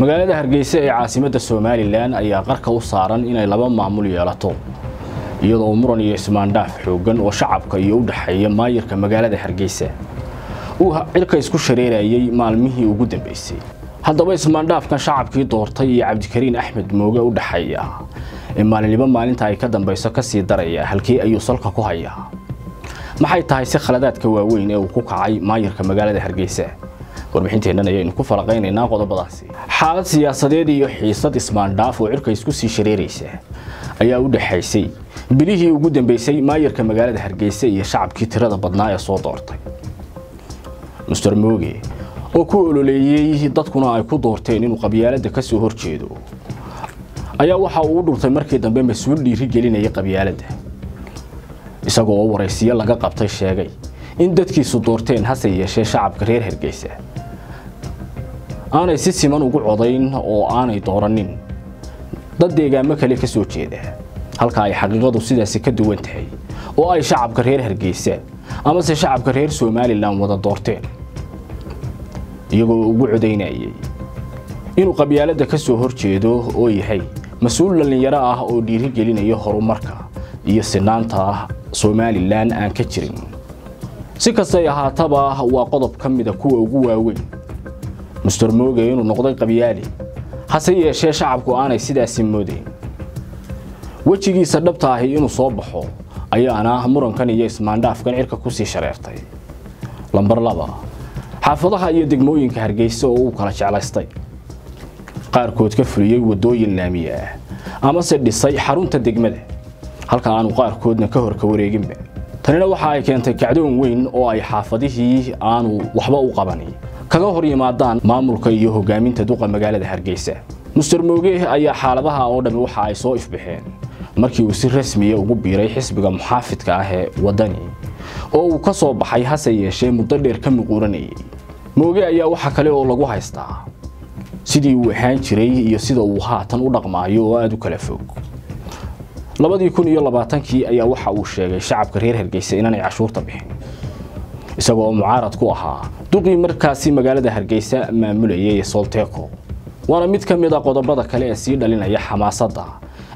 magaalada hargeysa ee caasimadda somalilan ayaa qarka u saaran inay laba maamul yeelato iyadoo muran iyo ismaandhaaf xooggan oo shacabka iyo u dhexeeya maayirka magaalada hargeysa. Uu cirka isku shareerayay maalmihii ugu dambeysay. Haddaba ismaandhaafkan shacabkii doortay iyo cabdikariin axmed mooge u dhexeeya ee maalinliba maalinta ay ka dambayso ka sii daraya halkii ayuu salka ku hayaa. Maxay tahay si khaladaadka waaweyn ee uu ku kacay maayirka magaalada hargeysa warbixinteennan ayaynu ku falaqaynaynaa qodobadaasi xaalad siyaasadeed iyo xiisad ismaandhaaf oo cirka isku sii shareeraysa ayaa u dhexaysay bilihii ugu dambeysay maayirka magaalada hargeysa iyo shacabkii tirada badnaa ee soo doortay. Muster mooge oo ku ololeeyey dadkuna ay ku doorteen inuu qabyaaladda ka soo horjeedo ayaa waxa uu u dhurtay markii dambe mas'uul dhiiri gelinaya qabyaaladda. Isagoo oo waraysiyo laga qabtay sheegay in dadkiisu doorteen hase yeeshee shacabka reer hargeysa aanay si siman ugu codayn oo aanay dooranin. Dad deegaamo kale ka soo jeeda. Halka ay xaqiiqadu sidaasi ka duwan tahay oo ay shacabka reer hargeysa amase shacabka reer somalilan wada doorteen. Iyagoo ugu codaynayay inuu qabyaaladda ka soo horjeedo oo yahay mas'uul dhallinyaro ah oo dhiiri gelinaya horumarka iyo sinaanta somalilan aan ka jirin. Si kastay ahaataba waa qodob ka mida kuwa ugu waaweyn muster mooge inuu noqday qabyaali hase yeeshee shacabku aanay sidaasi moodayn wejigiisa dhabta ahi inuu soo baxo ayaana murankan iyo ismaandhaafkan cirka ku sii shareertay. Lambar laba. Xaafadaha iyo degmooyinka hargeysa oo uu kala jeclaystay. Qaarkood ka fuliyey waddooyin laamiya ah amase dhisay xarunta degmada. Halka aanu qaarkoodna ka hor ka wareeginba. Tanina waxa ay keentay kacdoon weyn oo ay xaafadihii aanu waxba u qabanin kaga hor yimaadaan maamulka iyo hogaaminta duqa magaalada hargeysa. Muster mooge ayaa xaaladaha oo dhammi waxa ay soo ifbixeen. Markii uu si rasmiya ugu biiray xisbiga muxaafidka ah ee waddani oo uu ka soo baxay hase yeeshee muddo dheer ka muquuranayay. Mooge ayaa waxa kale oo lagu haystaa. Sidii uu ahaan jiray iyo sida uu haatan u dhaqmaayo oo aada u kala fog labadii kun iyo labaatankii ayaa waxa uu sheegay shacabka reer hargeysa inaanay cashuurta bixin isagoo mucaarad ku ahaa. Duqii markaasi magaalada hargeysa maamulayay ee solteco waana mid ka mid a qodobada kale ee sii dhalinaya xamaasadda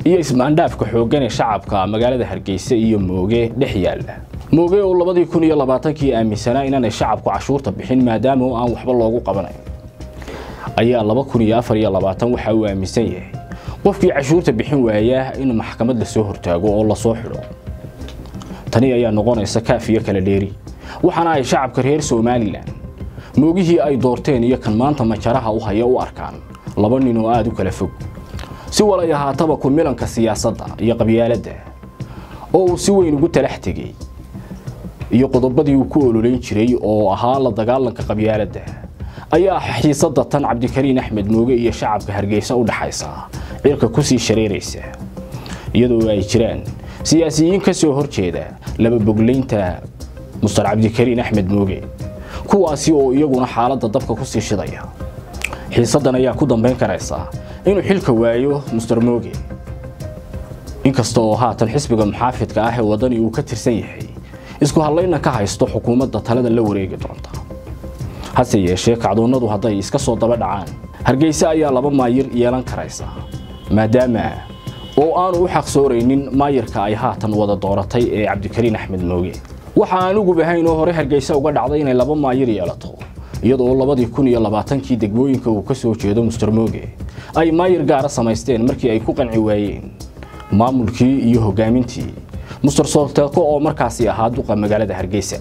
iyo ismaandhaafka xooggan ee shacabka magaalada hargeysa iyo mooge dhex yaalla mooge oo labadii kun iyo labaatankii aaminsanaa inaanay shacabku cashuurta bixin maadaama aan waxba loogu qabanayn. Ayaa laba kun iyo afar iyo labaatan waxa uu aaminsan yahay qofkii cashuurta bixin waaya in maxkamad la soo hortaago oo la soo xidho. Tani ayaa noqonaysa kaafiyo kala dheeri waxaana ay shacabka reer somalilan moogihii ay doorteen iyo kan maanta majaraha u haya u arkaan laba nin oo aada u kala fog. Si walay ahaataba ku siyaasadda iyo qabyaaladda oo uu si weyn ugu talax tegey iyo qodobadii uu ku ololeyn jiray oo ahaa la dagaalanka qabyaaladda ayaa xiisadda tan cabdikariin axmed mooge iyo shacabka hargeysa u dhaxaysa cirka ku sii shareeraysa iyadoo ay jiraan siyaasiyiin ka soo horjeeda laba boglaynta muster cabdikariin axmed mooge. Kuwaasi oo iyaguna xaaladda dabka ku sii shidaya. Xiisaddan ayaa ku dambayn karaysa inuu xilka waayo muster mooge. Inkasta oo haatan xisbiga muxaafidka ah ee waddani uu ka tirsan yahay isku hadlayna ka haysto xukuumadda talada la wareegi doonta. Hase yeeshee kacdoonnadu hadday iska soo daba dhacaan hargeysa ayaa laba maayir yeelan karaysa. Maadaama oo aanu u xaqsooraynin maayirka ay haatan wada dooratay ee cabdikariin axmed mooge waxa aan ugu bahayn oo hore hargeysa uga dhacday inay laba maayir yeelato iyadoo labadii kun iyo labaatankii degmooyinka uu ka soo jeedo muster mooge ay maayir gaara samaysteen markii ay ku qanci waayeen maamulkii iyo hogaamintii. Muster solteeko oo markaasi ahaa duqa magaalada hargeysa